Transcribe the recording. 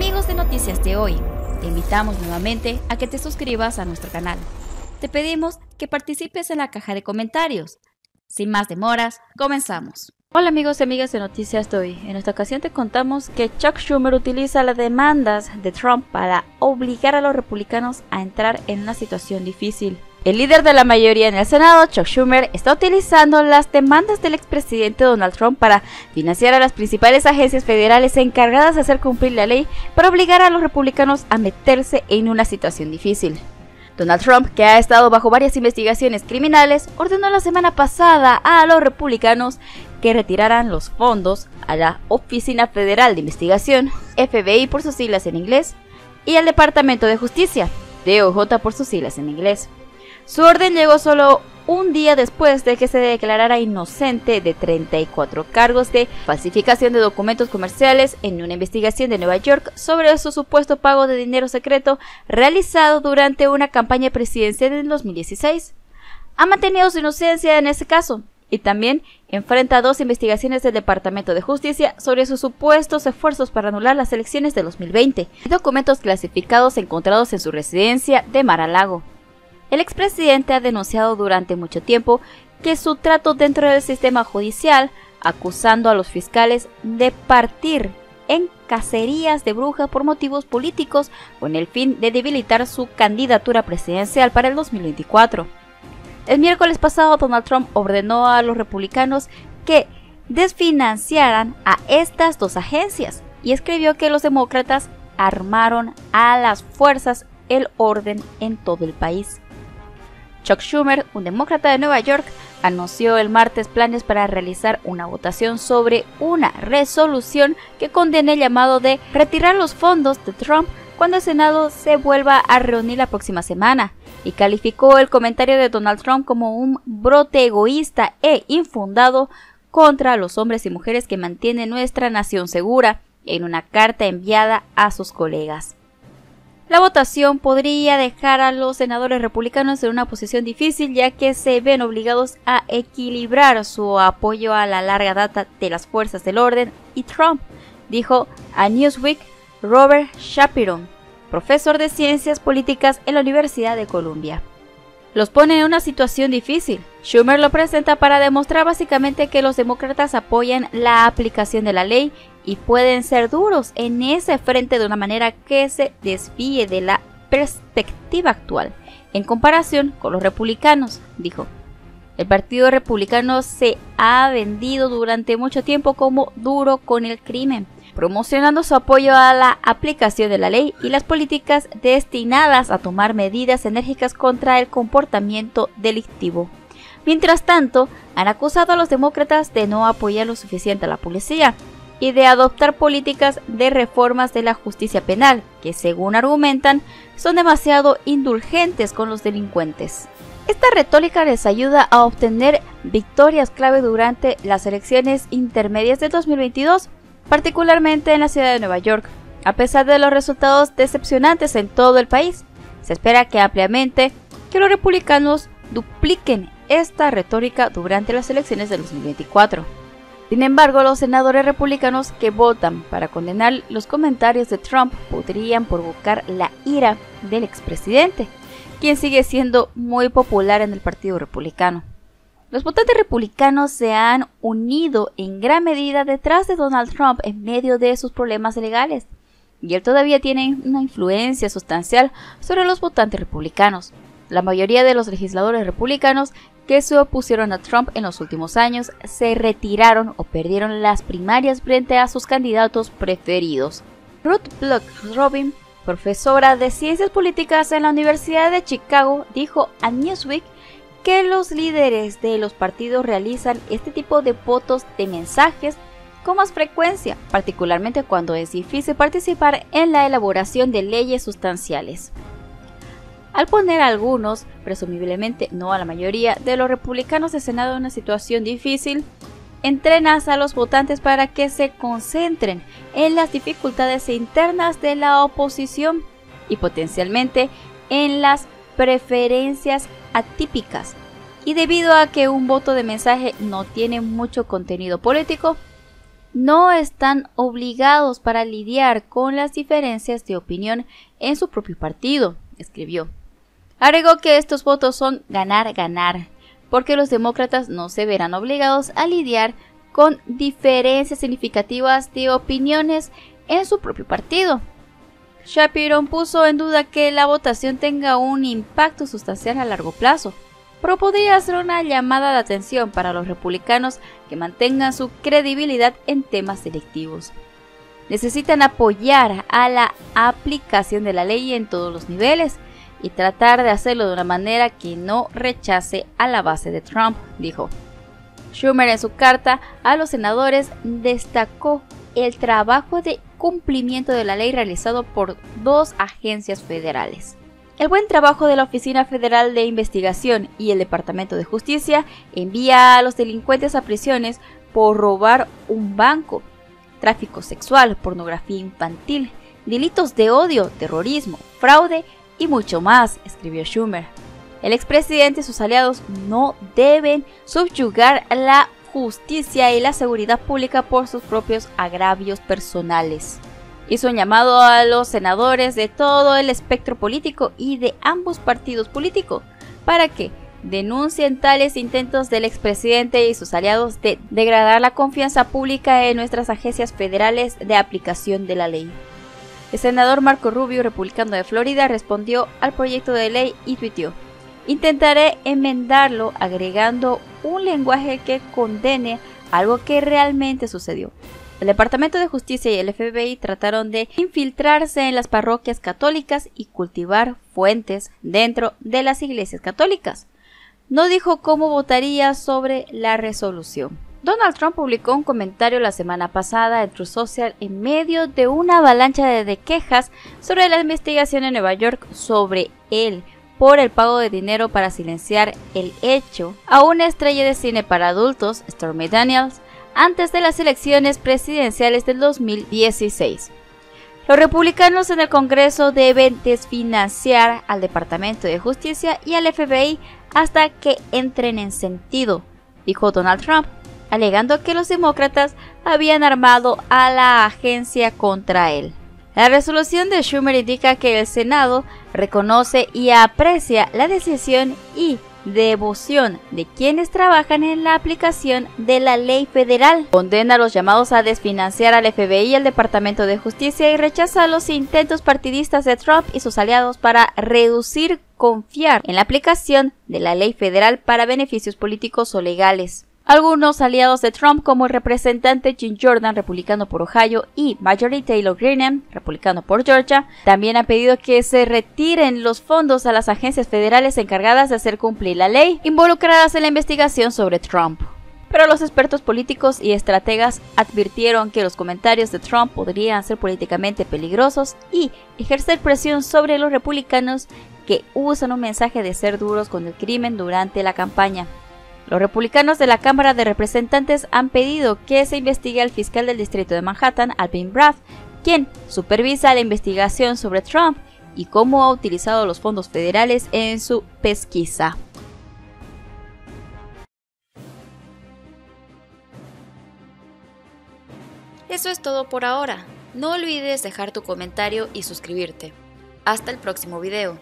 Amigos de Noticias de hoy, te invitamos nuevamente a que te suscribas a nuestro canal. Te pedimos que participes en la caja de comentarios. Sin más demoras, comenzamos. Hola amigos y amigas de Noticias de hoy. En esta ocasión te contamos que Chuck Schumer utiliza las demandas de Trump para obligar a los republicanos a entrar en una situación difícil. El líder de la mayoría en el Senado, Chuck Schumer, está utilizando las demandas del expresidente Donald Trump para financiar a las principales agencias federales encargadas de hacer cumplir la ley para obligar a los republicanos a meterse en una situación difícil. Donald Trump, que ha estado bajo varias investigaciones criminales, ordenó la semana pasada a los republicanos que retiraran los fondos a la Oficina Federal de Investigación, FBI por sus siglas en inglés, y al Departamento de Justicia, DOJ por sus siglas en inglés. Su orden llegó solo un día después de que se declarara inocente de 34 cargos de falsificación de documentos comerciales en una investigación de Nueva York sobre su supuesto pago de dinero secreto realizado durante una campaña presidencial en 2016. Ha mantenido su inocencia en ese caso y también enfrenta dos investigaciones del Departamento de Justicia sobre sus supuestos esfuerzos para anular las elecciones de 2020 y documentos clasificados encontrados en su residencia de Mar-a-Lago. El expresidente ha denunciado durante mucho tiempo que su trato dentro del sistema judicial, acusando a los fiscales de partir en cacerías de brujas por motivos políticos con el fin de debilitar su candidatura presidencial para el 2024. El miércoles pasado Donald Trump ordenó a los republicanos que desfinanciaran a estas dos agencias y escribió que los demócratas armaron a las fuerzas el orden en todo el país. Chuck Schumer, un demócrata de Nueva York, anunció el martes planes para realizar una votación sobre una resolución que condena el llamado de retirar los fondos de Trump cuando el Senado se vuelva a reunir la próxima semana, y calificó el comentario de Donald Trump como un brote egoísta e infundado contra los hombres y mujeres que mantienen nuestra nación segura en una carta enviada a sus colegas. La votación podría dejar a los senadores republicanos en una posición difícil ya que se ven obligados a equilibrar su apoyo a la larga data de las fuerzas del orden y Trump, dijo a Newsweek Robert Shapiro, profesor de ciencias políticas en la Universidad de Columbia los pone en una situación difícil. Schumer lo presenta para demostrar básicamente que los demócratas apoyan la aplicación de la ley y pueden ser duros en ese frente de una manera que se desvíe de la perspectiva actual, en comparación con los republicanos, dijo. El Partido Republicano se ha vendido durante mucho tiempo como duro con el crimen, promocionando su apoyo a la aplicación de la ley y las políticas destinadas a tomar medidas enérgicas contra el comportamiento delictivo. Mientras tanto, han acusado a los demócratas de no apoyar lo suficiente a la policía y de adoptar políticas de reformas de la justicia penal, que según argumentan son demasiado indulgentes con los delincuentes. Esta retórica les ayuda a obtener victorias clave durante las elecciones intermedias de 2022 particularmente en la ciudad de Nueva York. A pesar de los resultados decepcionantes en todo el país, se espera que ampliamente que los republicanos dupliquen esta retórica durante las elecciones de 2024. Sin embargo, los senadores republicanos que votan para condenar los comentarios de Trump podrían provocar la ira del expresidente, quien sigue siendo muy popular en el Partido Republicano. Los votantes republicanos se han unido en gran medida detrás de Donald Trump en medio de sus problemas legales, y él todavía tiene una influencia sustancial sobre los votantes republicanos. La mayoría de los legisladores republicanos que se opusieron a Trump en los últimos años se retiraron o perdieron las primarias frente a sus candidatos preferidos. Ruth Block Robin, profesora de ciencias políticas en la Universidad de Chicago, dijo a Newsweek que los líderes de los partidos realizan este tipo de votos de mensajes con más frecuencia, particularmente cuando es difícil participar en la elaboración de leyes sustanciales. Al poner a algunos, presumiblemente no a la mayoría, de los republicanos de Senado en una situación difícil, entrenas a los votantes para que se concentren en las dificultades internas de la oposición y potencialmente en las preferencias atípicas. Y debido a que un voto de mensaje no tiene mucho contenido político, no están obligados para lidiar con las diferencias de opinión en su propio partido, escribió. Agregó que estos votos son ganar-ganar, porque los demócratas no se verán obligados a lidiar con diferencias significativas de opiniones en su propio partido. Shapiro puso en duda que la votación tenga un impacto sustancial a largo plazo, pero podría ser una llamada de atención para los republicanos que mantengan su credibilidad en temas selectivos. Necesitan apoyar a la aplicación de la ley en todos los niveles y tratar de hacerlo de una manera que no rechace a la base de Trump, dijo. Schumer en su carta a los senadores destacó el trabajo de cumplimiento de la ley realizado por dos agencias federales. El buen trabajo de la Oficina Federal de Investigación y el Departamento de Justicia envía a los delincuentes a prisiones por robar un banco, tráfico sexual, pornografía infantil, delitos de odio, terrorismo, fraude y mucho más, escribió Schumer. El expresidente y sus aliados no deben subyugar la justicia y la seguridad pública por sus propios agravios personales. Hizo un llamado a los senadores de todo el espectro político y de ambos partidos políticos para que denuncien tales intentos del expresidente y sus aliados de degradar la confianza pública en nuestras agencias federales de aplicación de la ley. El senador Marco Rubio, republicano de Florida, respondió al proyecto de ley y tuiteó Intentaré enmendarlo agregando un lenguaje que condene algo que realmente sucedió. El Departamento de Justicia y el FBI trataron de infiltrarse en las parroquias católicas y cultivar fuentes dentro de las iglesias católicas. No dijo cómo votaría sobre la resolución. Donald Trump publicó un comentario la semana pasada en True Social en medio de una avalancha de quejas sobre la investigación en Nueva York sobre él por el pago de dinero para silenciar el hecho a una estrella de cine para adultos, Stormy Daniels, antes de las elecciones presidenciales del 2016. Los republicanos en el Congreso deben desfinanciar al Departamento de Justicia y al FBI hasta que entren en sentido, dijo Donald Trump, alegando que los demócratas habían armado a la agencia contra él. La resolución de Schumer indica que el Senado reconoce y aprecia la decisión y devoción de quienes trabajan en la aplicación de la ley federal, condena a los llamados a desfinanciar al FBI y al Departamento de Justicia y rechaza los intentos partidistas de Trump y sus aliados para reducir confiar en la aplicación de la ley federal para beneficios políticos o legales. Algunos aliados de Trump, como el representante Jim Jordan, republicano por Ohio, y Marjorie Taylor Greene, republicano por Georgia, también han pedido que se retiren los fondos a las agencias federales encargadas de hacer cumplir la ley involucradas en la investigación sobre Trump. Pero los expertos políticos y estrategas advirtieron que los comentarios de Trump podrían ser políticamente peligrosos y ejercer presión sobre los republicanos que usan un mensaje de ser duros con el crimen durante la campaña. Los republicanos de la Cámara de Representantes han pedido que se investigue al fiscal del distrito de Manhattan, Alvin Bragg, quien supervisa la investigación sobre Trump y cómo ha utilizado los fondos federales en su pesquisa. Eso es todo por ahora. No olvides dejar tu comentario y suscribirte. Hasta el próximo video.